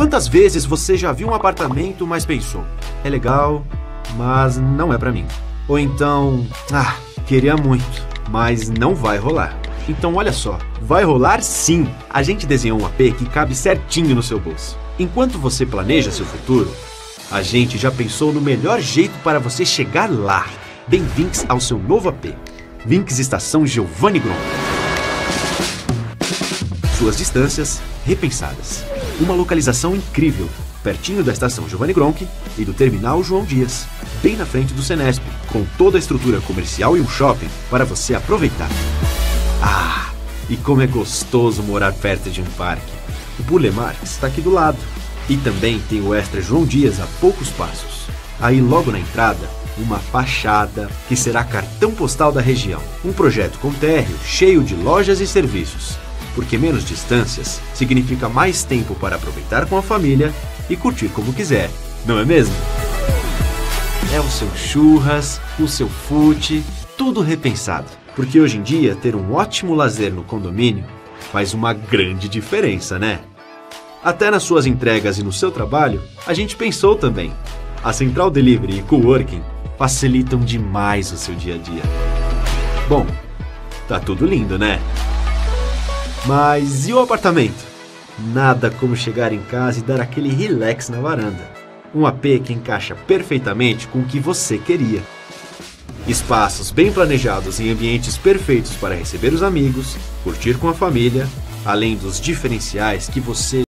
Quantas vezes você já viu um apartamento, mas pensou: é legal, mas não é para mim? Ou então, ah, queria muito, mas não vai rolar. Então olha só, vai rolar sim. A gente desenhou um AP que cabe certinho no seu bolso. Enquanto você planeja seu futuro, a gente já pensou no melhor jeito para você chegar lá. Bem-vindos ao seu novo AP. Vinx Estação Giovanni Grom. Suas distâncias repensadas. Uma localização incrível, pertinho da estação Giovanni Gronk e do terminal João Dias, bem na frente do Senesp, com toda a estrutura comercial e um shopping para você aproveitar. Ah, e como é gostoso morar perto de um parque. O Boulevard está aqui do lado. E também tem o Extra João Dias a poucos passos. Aí logo na entrada, uma fachada que será cartão postal da região. Um projeto com térreo cheio de lojas e serviços. Porque menos distâncias significa mais tempo para aproveitar com a família e curtir como quiser, não é mesmo? É o seu churras, o seu fute, tudo repensado. Porque hoje em dia ter um ótimo lazer no condomínio faz uma grande diferença, né? Até nas suas entregas e no seu trabalho, a gente pensou também. A Central Delivery e Coworking facilitam demais o seu dia a dia. Bom, tá tudo lindo, né? Mas e o apartamento? Nada como chegar em casa e dar aquele relax na varanda. Um AP que encaixa perfeitamente com o que você queria. Espaços bem planejados em ambientes perfeitos para receber os amigos, curtir com a família, além dos diferenciais que você